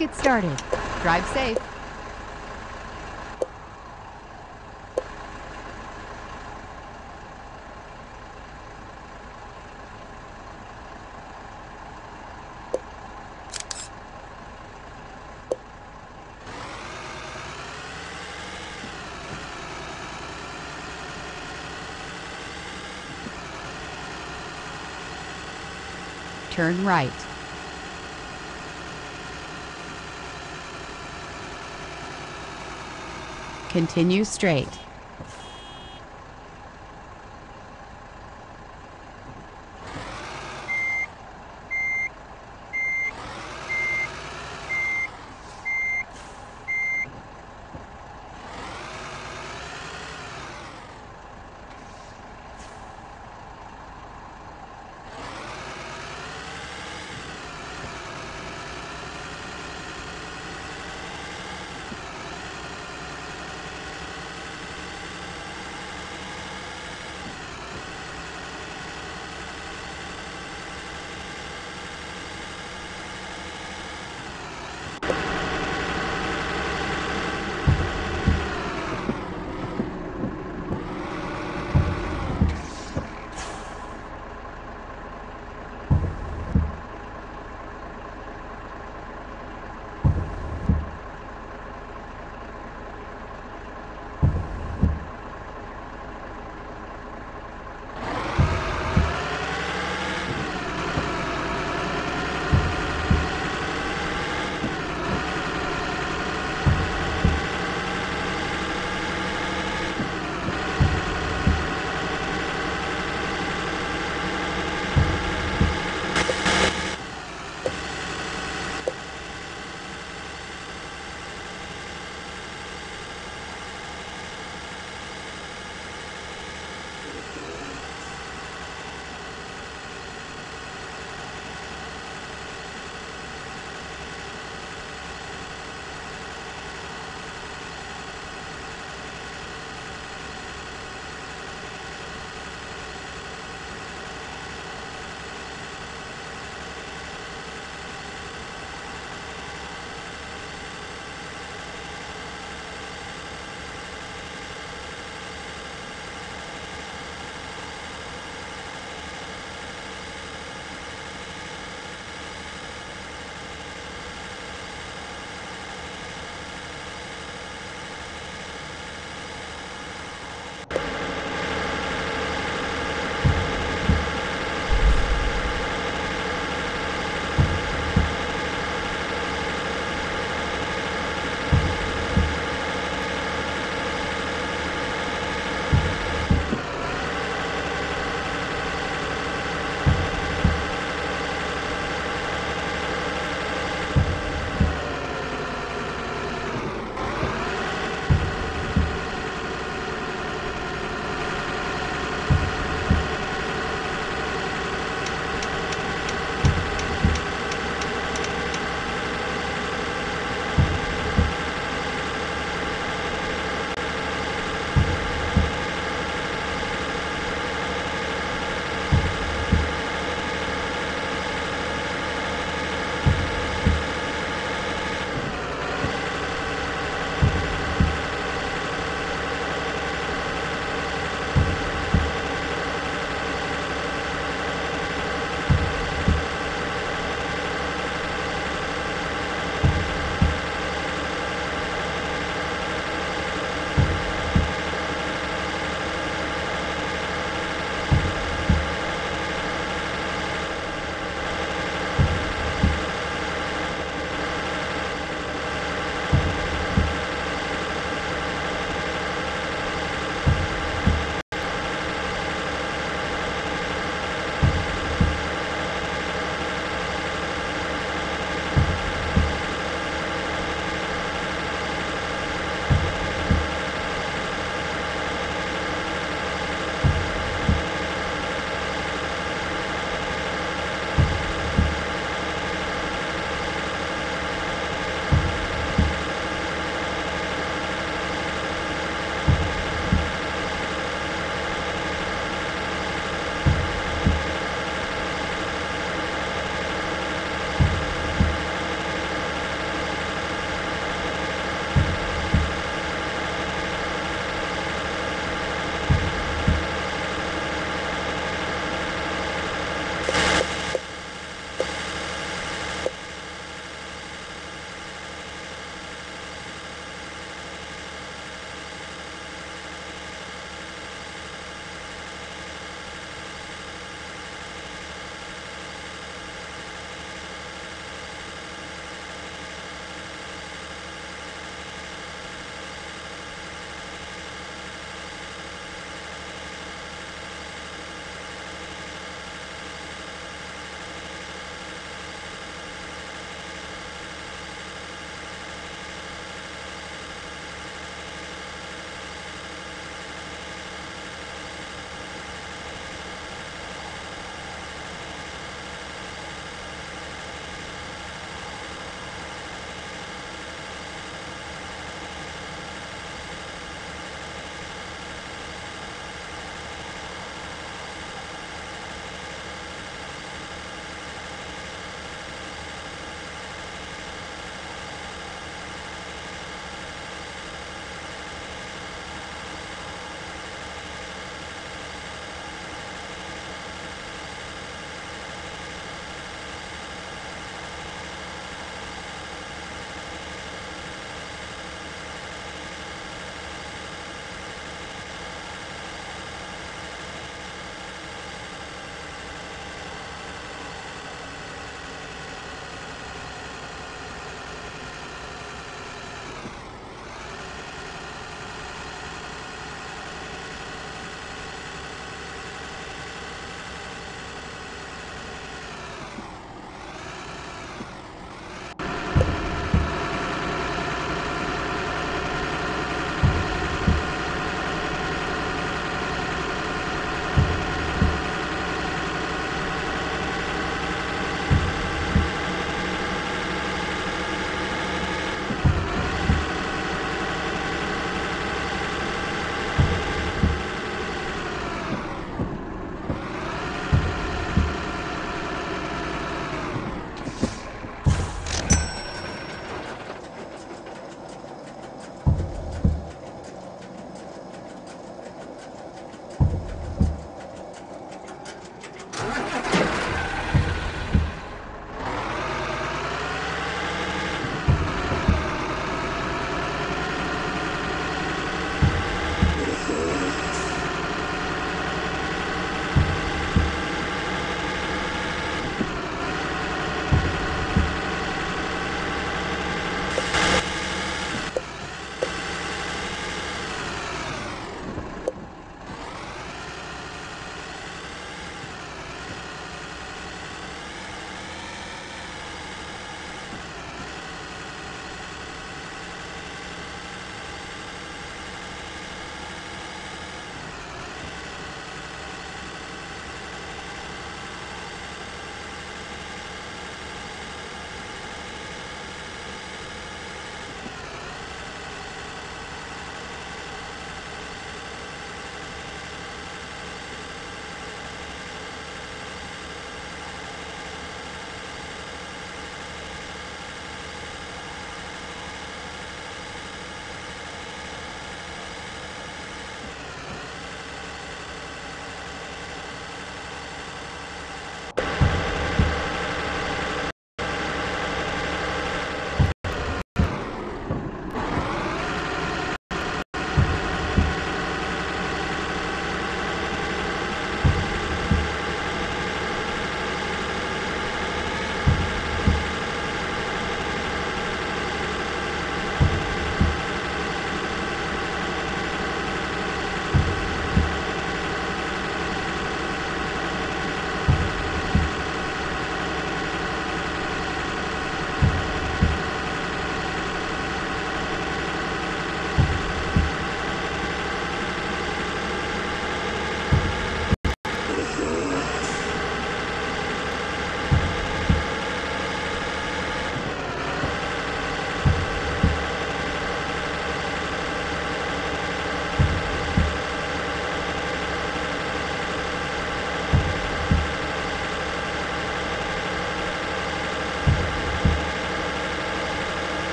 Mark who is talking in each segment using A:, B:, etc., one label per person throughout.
A: get started. Drive safe. Turn right. Continue straight.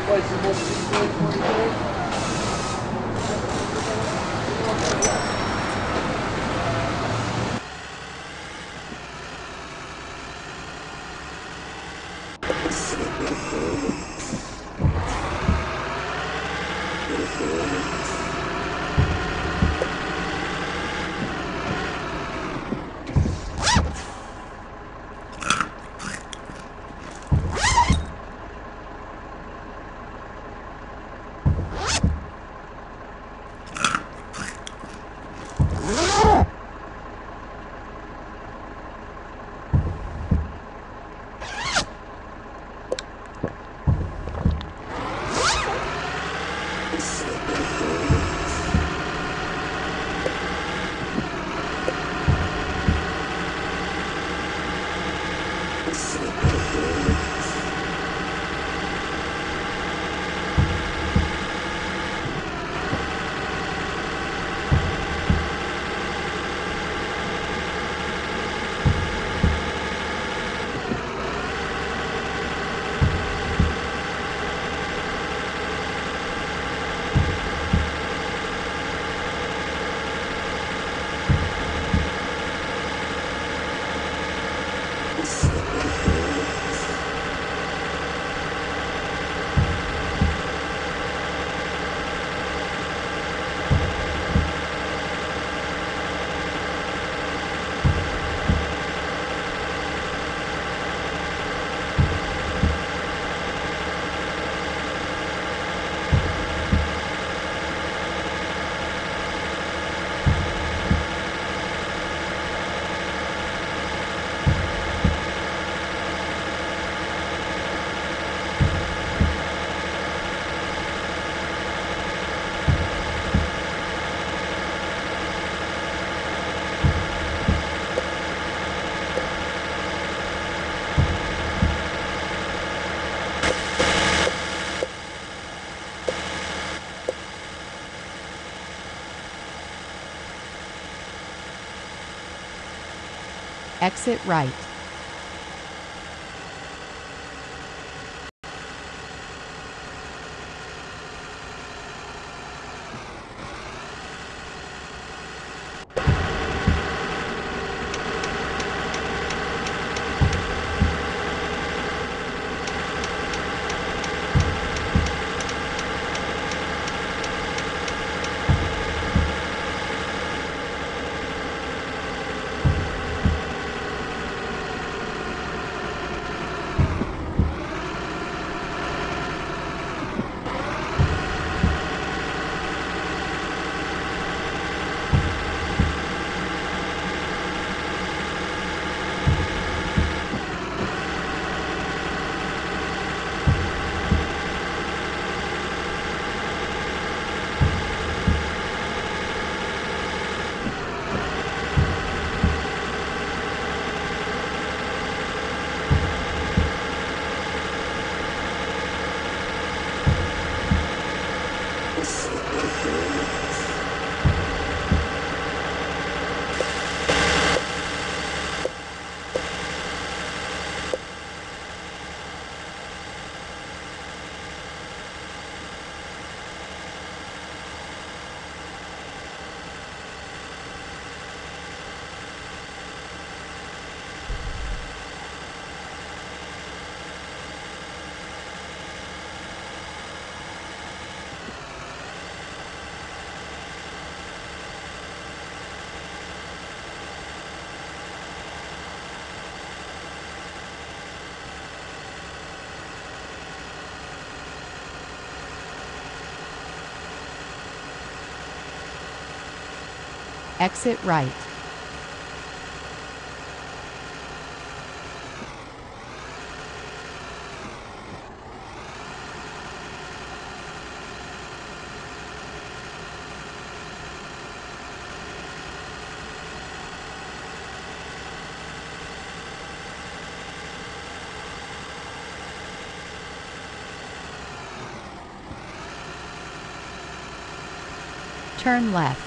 B: verify some more.
A: Exit right. Exit right. Turn left.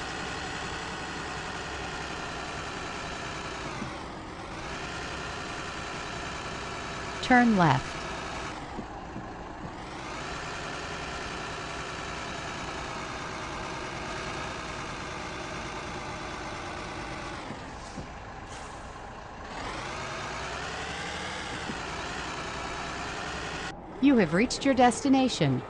A: Turn left. You have reached your destination.